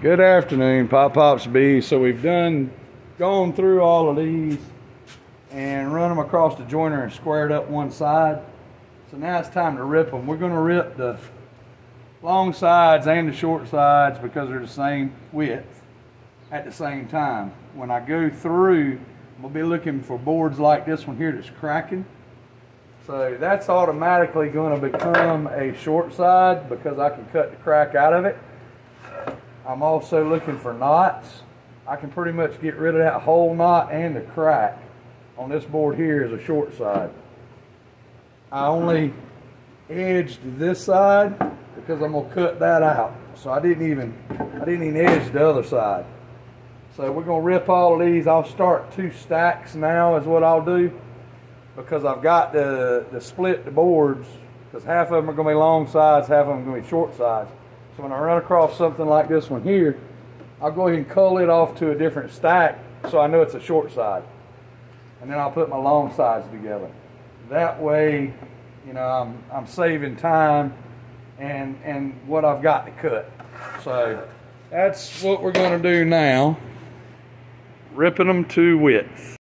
Good afternoon, Pop Pops Bee. So we've done, gone through all of these and run them across the jointer and squared up one side. So now it's time to rip them. We're gonna rip the long sides and the short sides because they're the same width at the same time. When I go through, we'll be looking for boards like this one here that's cracking. So that's automatically gonna become a short side because I can cut the crack out of it. I'm also looking for knots. I can pretty much get rid of that whole knot and the crack on this board here is a short side. I only edged this side because I'm gonna cut that out. So I didn't even, I didn't even edge the other side. So we're gonna rip all of these. I'll start two stacks now is what I'll do because I've got to, to split the boards because half of them are gonna be long sides, half of them are gonna be short sides. So when I run across something like this one here, I'll go ahead and cull it off to a different stack so I know it's a short side. And then I'll put my long sides together. That way, you know, I'm, I'm saving time and, and what I've got to cut. So that's what we're gonna do now. Ripping them to width.